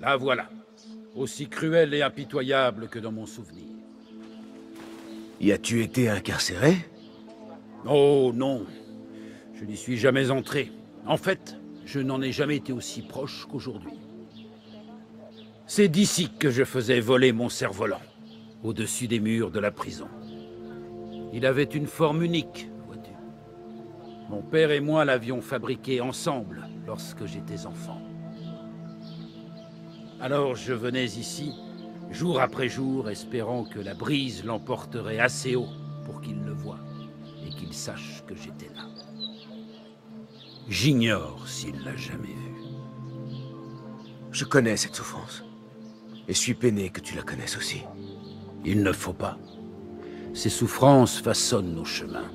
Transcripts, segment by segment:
La voilà. Aussi cruelle et impitoyable que dans mon souvenir. Y as-tu été incarcéré? Oh non, je n'y suis jamais entré. En fait, je n'en ai jamais été aussi proche qu'aujourd'hui. C'est d'ici que je faisais voler mon cerf-volant, au-dessus des murs de la prison. Il avait une forme unique, vois-tu. Mon père et moi l'avions fabriqué ensemble lorsque j'étais enfant. Alors je venais ici, jour après jour, espérant que la brise l'emporterait assez haut pour qu'il le voie et qu'il sache que j'étais là. J'ignore s'il l'a jamais vu. Je connais cette souffrance. Et suis peiné que tu la connaisses aussi. Il ne faut pas. Ces souffrances façonnent nos chemins,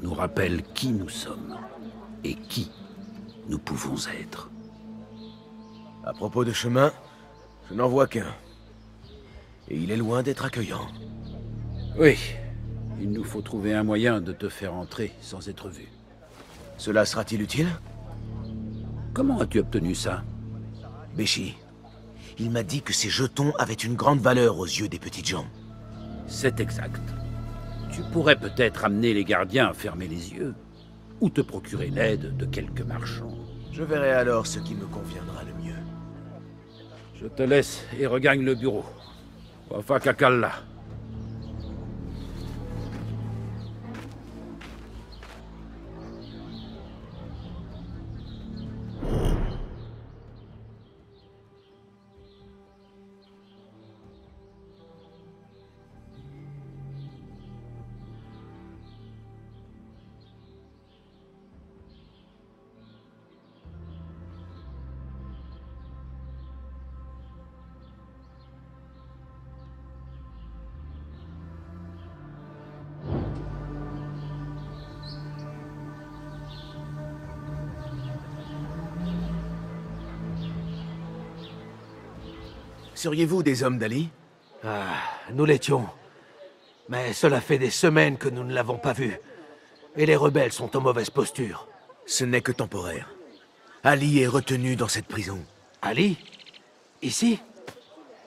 nous rappellent qui nous sommes et qui nous pouvons être. À propos de chemin, je n'en vois qu'un. Et il est loin d'être accueillant. Oui, il nous faut trouver un moyen de te faire entrer sans être vu. Cela sera-t-il utile? Comment as-tu obtenu ça? Béchi, il m'a dit que ces jetons avaient une grande valeur aux yeux des petites gens. C'est exact. Tu pourrais peut-être amener les gardiens à fermer les yeux, ou te procurer l'aide de quelques marchands. Je verrai alors ce qui me conviendra le mieux. Je te laisse et regagne le bureau. Wafa Kakalla. Seriez-vous des hommes d'Ali? Ah, nous l'étions. Mais cela fait des semaines que nous ne l'avons pas vu. Et les rebelles sont en mauvaise posture. Ce n'est que temporaire. Ali est retenu dans cette prison. Ali? Ici?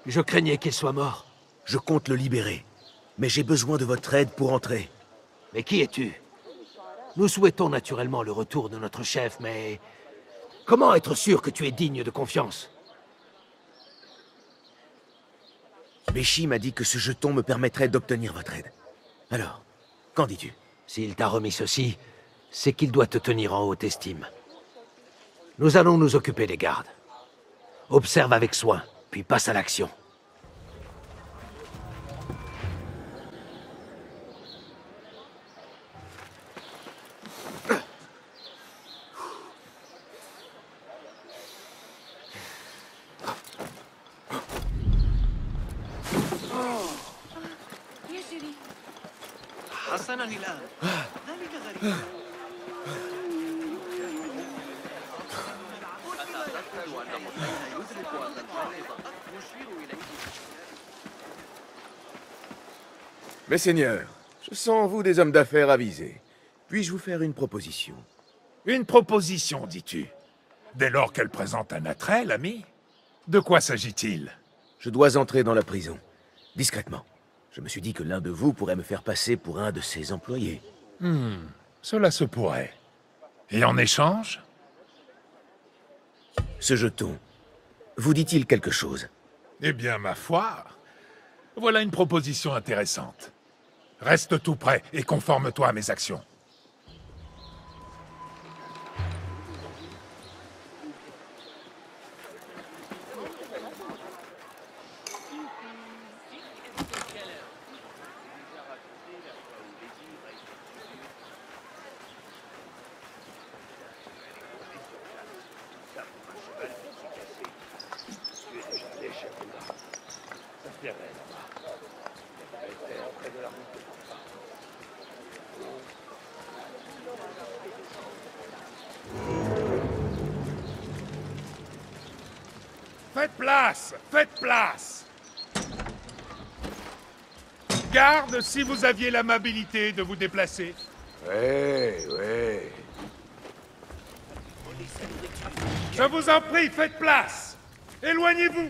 Je craignais qu'il soit mort. Je compte le libérer. Mais j'ai besoin de votre aide pour entrer. Mais qui es-tu? Nous souhaitons naturellement le retour de notre chef, mais... Comment être sûr que tu es digne de confiance? Béchi m'a dit que ce jeton me permettrait d'obtenir votre aide. Alors, qu'en dis-tu? S'il t'a remis ceci, c'est qu'il doit te tenir en haute estime. Nous allons nous occuper des gardes. Observe avec soin, puis passe à l'action. Seigneurs, je sens en vous des hommes d'affaires avisés. Puis-je vous faire une proposition? Une proposition, dis-tu? Dès lors qu'elle présente un attrait, l'ami De quoi s'agit-il? Je dois entrer dans la prison, discrètement. Je me suis dit que l'un de vous pourrait me faire passer pour un de ses employés. Cela se pourrait. Et en échange? Ce jeton, vous dit-il quelque chose? Eh bien, ma foi, voilà une proposition intéressante. Reste tout prêt et conforme-toi à mes actions. Faites place Faites place Garde si vous aviez l'amabilité de vous déplacer. Ouais, ouais. Je vous en prie, faites place Éloignez-vous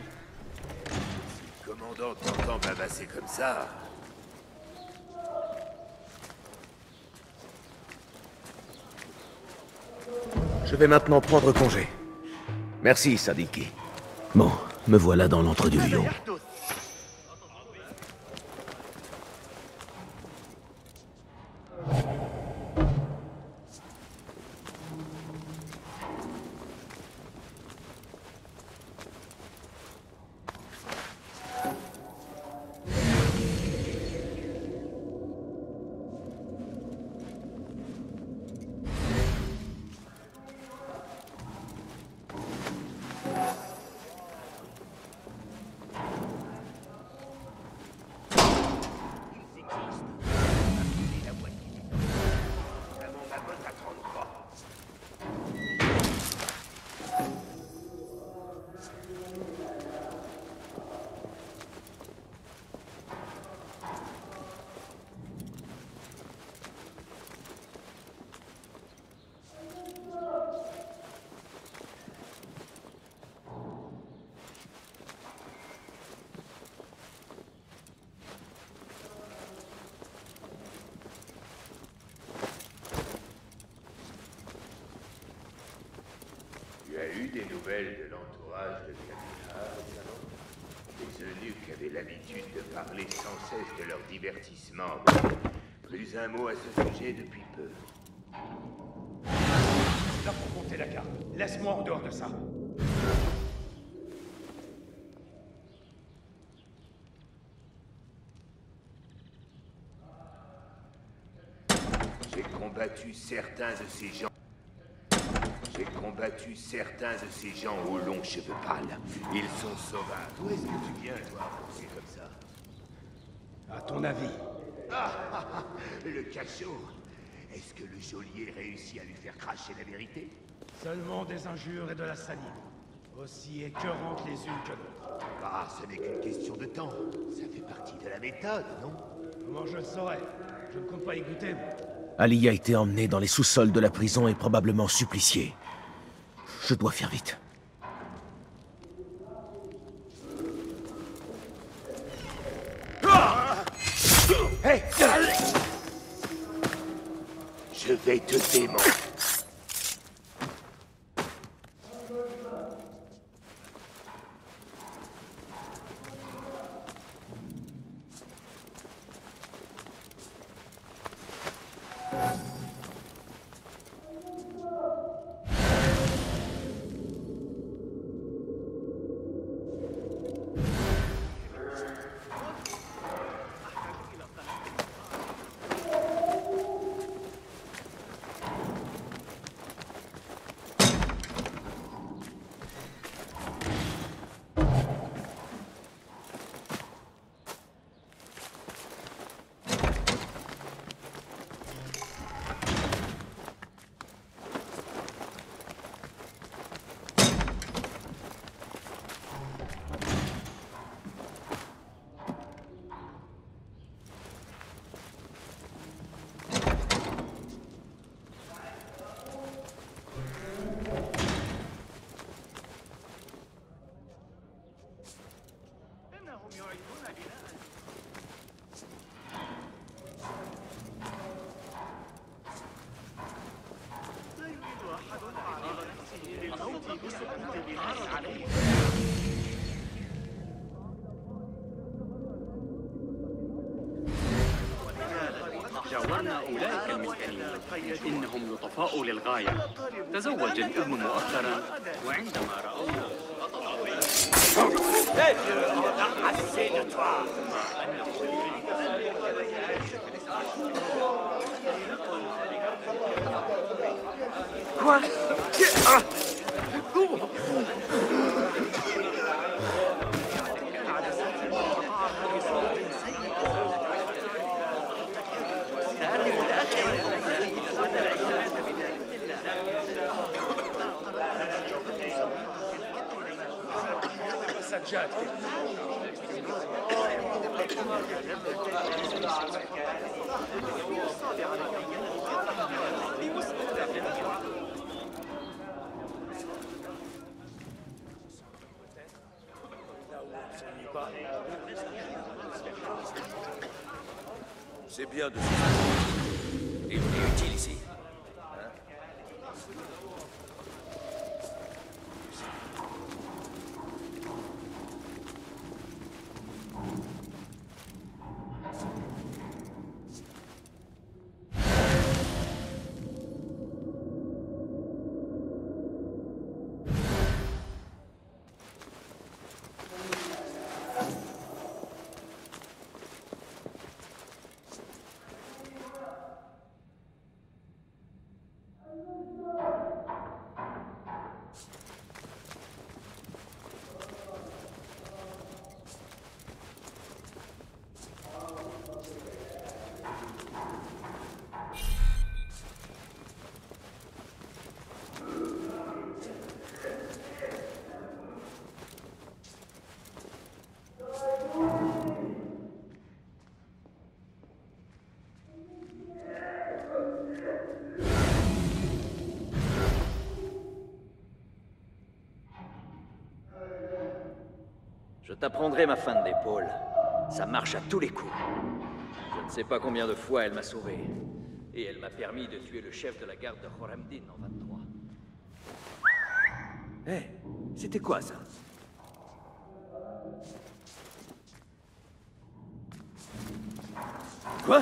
Le commandant t'entend bavasser comme ça. Je vais maintenant prendre congé. Merci, Sadiki. Bon, me voilà dans l'entre nouvelles de l'entourage de Kamina Les eunuques avaient l'habitude de parler sans cesse de leur divertissement. Plus un mot à ce sujet depuis peu. Là pour compter la carte. Laisse-moi en dehors de ça. J'ai combattu certains de ces gens. Combattu certains de ces gens aux longs cheveux pâles. Ils sont sauvages. D'où est-ce que tu viens, toi, penser comme ça? À ton avis Ah, ah, ah, Le cachot Est-ce que le geôlier réussit à lui faire cracher la vérité? Seulement des injures et de la salive. Aussi écœurantes les unes que d'autres. Ah, ce n'est qu'une question de temps. Ça fait partie de la méthode, non? Comment je le saurais? Je ne compte pas y goûter, moi. Ali a été emmené dans les sous-sols de la prison et probablement supplicié. Je dois faire vite. Je vais te démonter. جاورنا أولئك المسكنين. إنهم لطفاء للغاية. تزوج الأم مؤخرا وعندما جوه سجاد C'est bien de. Il est utile ici. T'apprendrai ma fin d'épaule. Ça marche à tous les coups. Je ne sais pas combien de fois elle m'a sauvé. Et elle m'a permis de tuer le chef de la garde de Khorramdin en 23. Hé, c'était quoi ça? Quoi?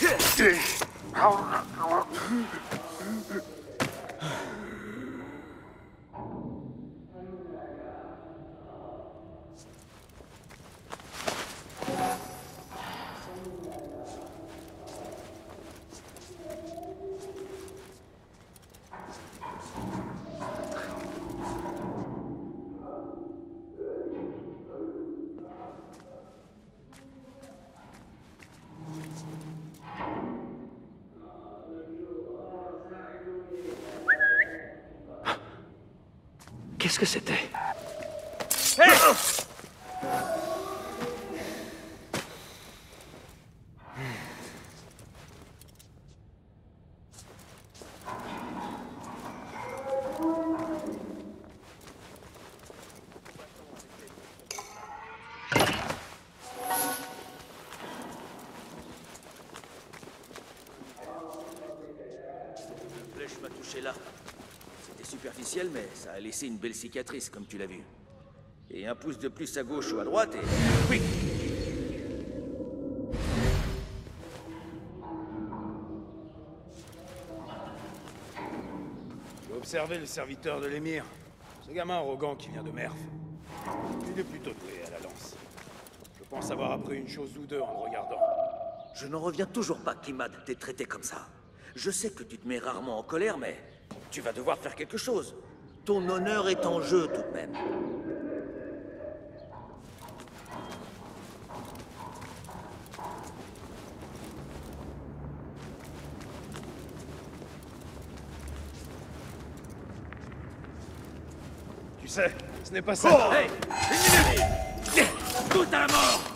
Qu'est-ce que c'était La flèche m'a touché là. C'était superficiel, mais ça a laissé une belle cicatrice, comme tu l'as vu. Et un pouce de plus à gauche ou à droite, et... Oui J'ai observé le serviteur de l'émir. Ce gamin arrogant qui vient de Merf. Il est plutôt doué à la lance. Je pense avoir appris une chose ou deux en le regardant. Je n'en reviens toujours pas qu'Imad t'ait traité comme ça. Je sais que tu te mets rarement en colère, mais tu vas devoir faire quelque chose. Ton honneur est en jeu tout de même. Tu sais, ce n'est pas ça. Hey Tout à la mort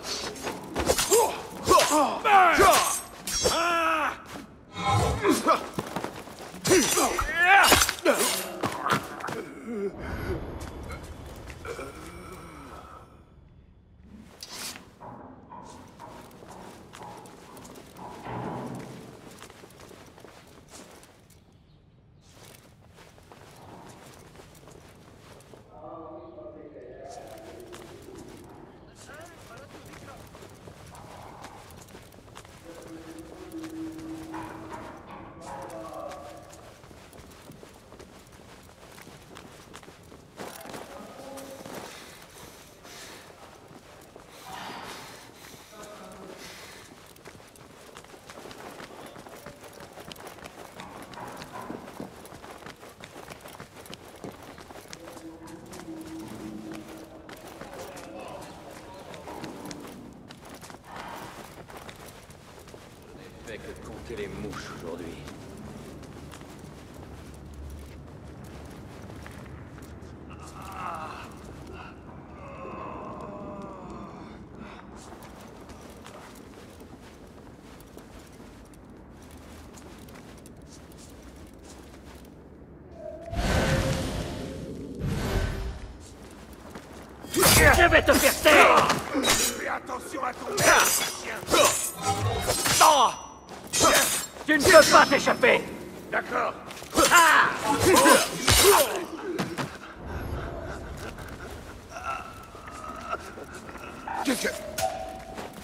Fait que de compter les mouches aujourd'hui. Peux pas t'échapper D'accord.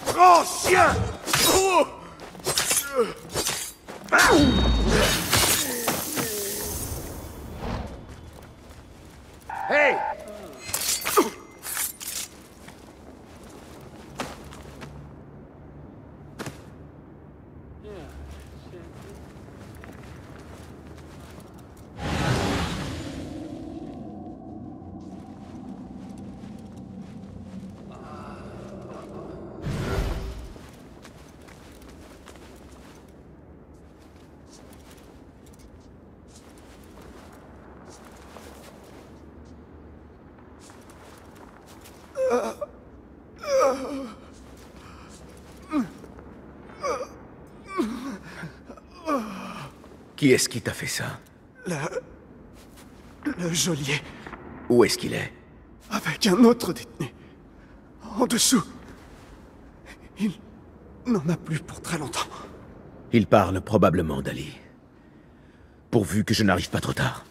Prends, chien Oh Hey Qui est-ce qui t'a fait ça Le... Le geôlier, Où est-ce qu'il est? Avec un autre détenu. En dessous. Il n'en a plus pour très longtemps. Il parle probablement d'Ali. Pourvu que je n'arrive pas trop tard.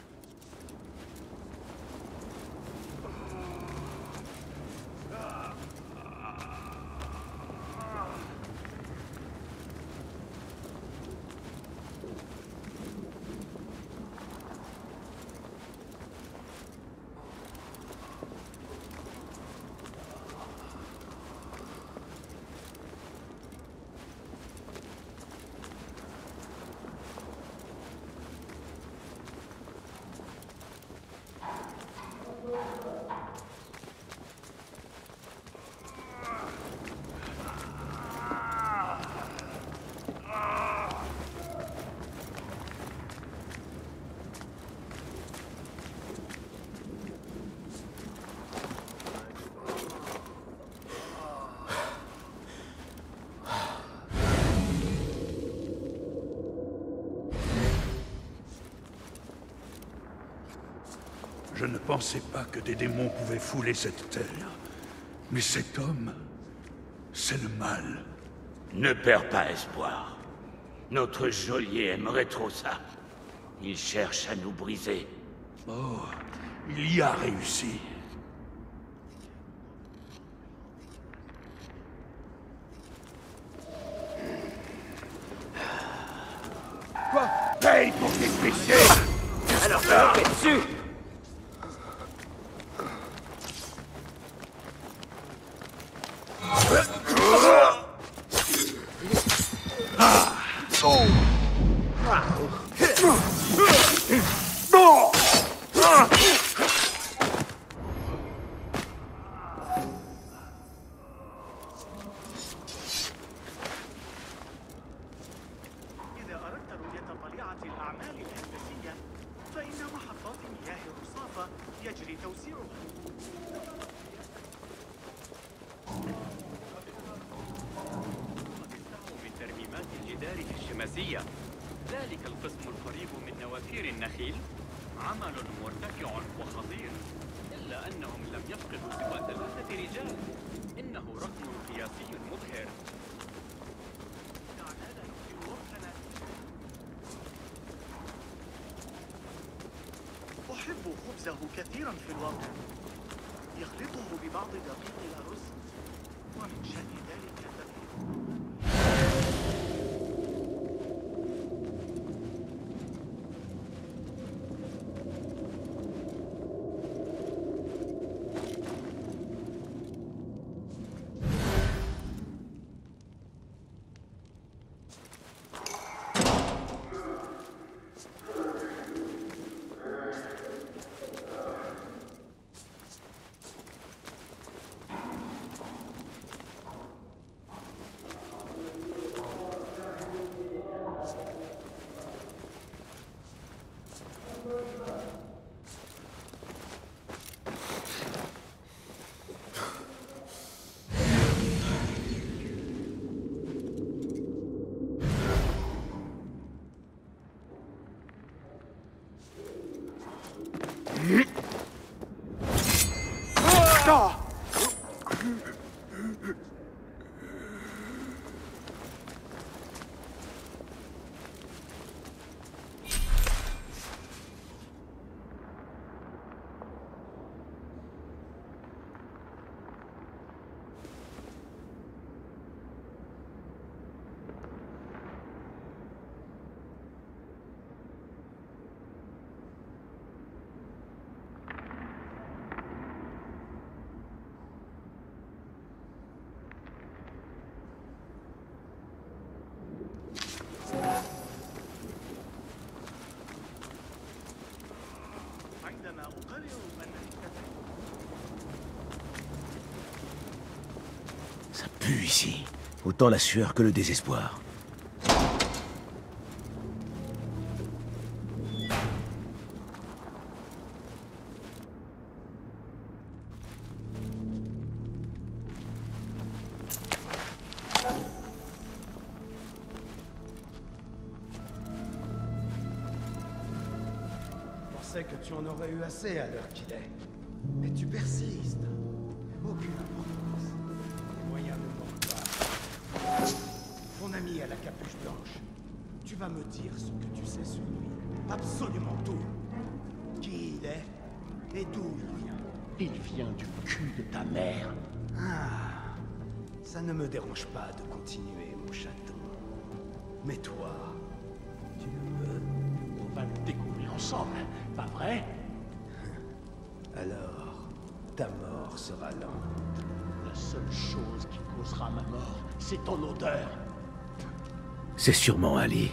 Ne pensais pas que des démons pouvaient fouler cette terre. Mais cet homme, c'est le mal. Ne perds pas espoir. Notre geôlier aimerait trop ça. Il cherche à nous briser. Oh, il y a réussi. Come Ah! Autant la sueur que le désespoir. Je pensais que tu en aurais eu assez à l'heure qu'il est. Mais tu persistes. Blanche. Tu vas me dire ce que tu sais sur lui. Absolument tout. Qui il est et d'où il vient. Il vient du cul de ta mère. Ah, ça ne me dérange pas de continuer, mon chaton. Mais toi, tu ne peux. On va le découvrir ensemble, pas vrai? Alors, ta mort sera lente. La seule chose qui causera ma mort, c'est ton odeur. C'est sûrement Ali.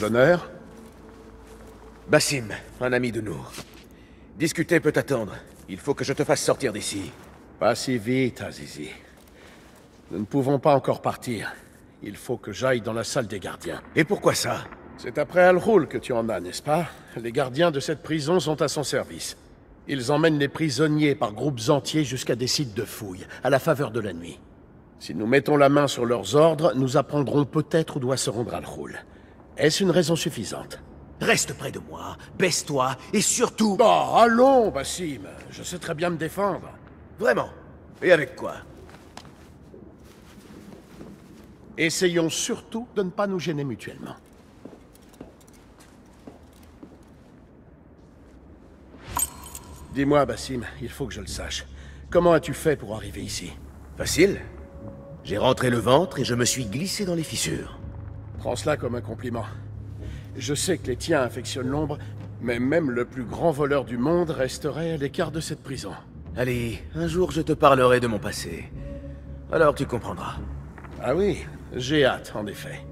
L'honneur Bassim, un ami de Nour. Discuter peut attendre. Il faut que je te fasse sortir d'ici. Pas si vite, Azizi. Nous ne pouvons pas encore partir. Il faut que j'aille dans la salle des gardiens. Et pourquoi ça? C'est après Al-Roul que tu en as, n'est-ce pas? Les gardiens de cette prison sont à son service. Ils emmènent les prisonniers par groupes entiers jusqu'à des sites de fouilles, à la faveur de la nuit. Si nous mettons la main sur leurs ordres, nous apprendrons peut-être où doit se rendre Al-Roul. Est-ce une raison suffisante? Reste près de moi, baisse-toi, et surtout... Oh, allons, Bassim Je sais très bien me défendre. Vraiment Et avec quoi? Essayons surtout de ne pas nous gêner mutuellement. Dis-moi, Bassim, il faut que je le sache. Comment as-tu fait pour arriver ici? Facile. J'ai rentré le ventre et je me suis glissé dans les fissures. Prends cela comme un compliment. Je sais que les tiens affectionnent l'ombre, mais même le plus grand voleur du monde resterait à l'écart de cette prison. Allez, un jour je te parlerai de mon passé. Alors tu comprendras. Ah oui, j'ai hâte, en effet.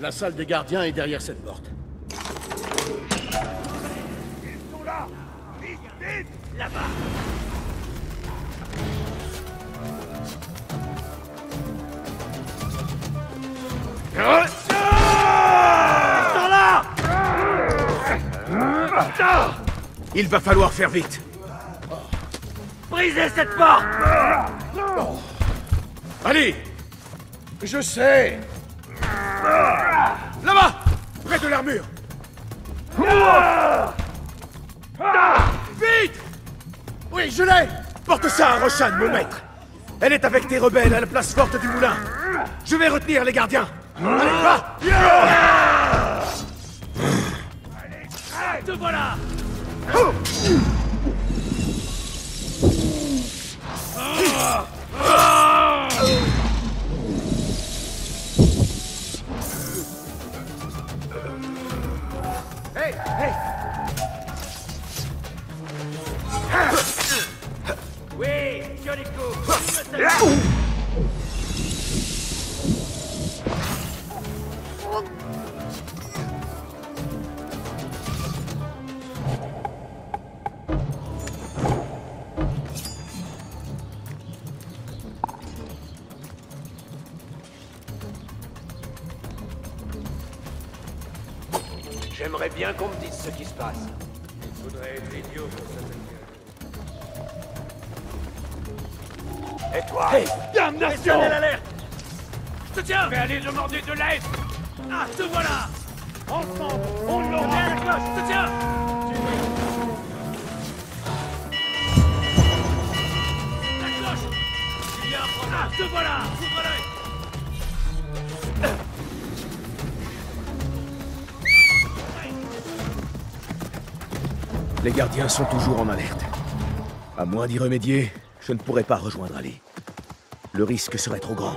La salle des gardiens est derrière cette porte. Ils sont là. Vite, vite Là-bas. Il va falloir faire vite. Brisez cette porte. Allez. Je sais Vite! Oui, je l'ai! Porte ça à Roshan, mon maître. Elle est avec tes rebelles à la place forte du moulin. Je vais retenir les gardiens. Allez, va! Te voilà! Hey, Je te tiens Je vais aller demander de l'aide. Ah, te voilà. Ensemble, on le à la cloche, te tiens La cloche. Il y a un problème. Ah, te voilà. Ouvre l'œil Les gardiens sont toujours en alerte. À moins d'y remédier, je ne pourrai pas rejoindre Ali. Le risque serait trop grand.